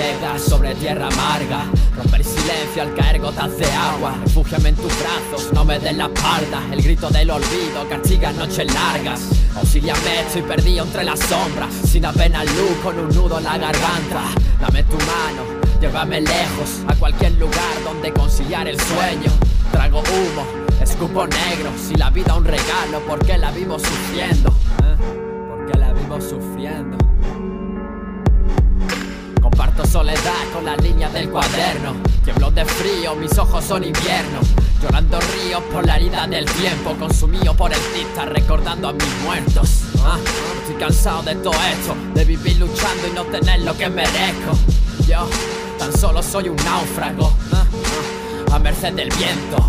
vegas sobre tierra amarga. Romper silencio al caer gotas de agua. Refúgiame en tus brazos, no me des la espalda. El grito del olvido castiga noches largas. Auxíliame, estoy perdido entre las sombras. Sin apenas luz, con un nudo en la garganta. Dame tu mano, llévame lejos A cualquier lugar donde conciliar el sueño. Trago humo, escupo negro Si la vida un regalo, ¿por qué la vivo sufriendo? ¿Eh? ¿Por qué la vivo sufriendo? Soledad con las líneas del cuaderno. Tiemblo de frío, mis ojos son invierno. Llorando ríos por la herida del tiempo Consumido por el tista recordando a mis muertos. Ah, Estoy cansado de todo esto De vivir luchando y no tener lo que merezco. Yo tan solo soy un náufrago ah, ah, A merced del viento